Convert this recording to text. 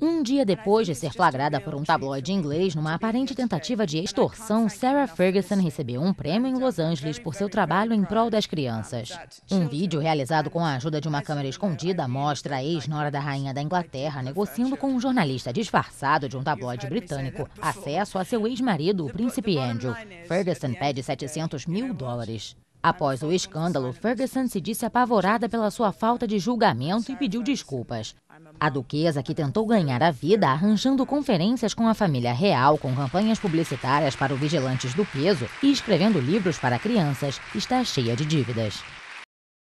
Um dia depois de ser flagrada por um tabloide inglês numa aparente tentativa de extorsão, Sarah Ferguson recebeu um prêmio em Los Angeles por seu trabalho em prol das crianças. Um vídeo realizado com a ajuda de uma câmera escondida mostra a ex-nora da rainha da Inglaterra negociando com um jornalista disfarçado de um tabloide britânico acesso a seu ex-marido, o príncipe Andrew. Ferguson pede 700 mil dólares. Após o escândalo, Ferguson se disse apavorada pela sua falta de julgamento e pediu desculpas. A duquesa, que tentou ganhar a vida arranjando conferências com a família real, com campanhas publicitárias para o Vigilantes do Peso e escrevendo livros para crianças, está cheia de dívidas.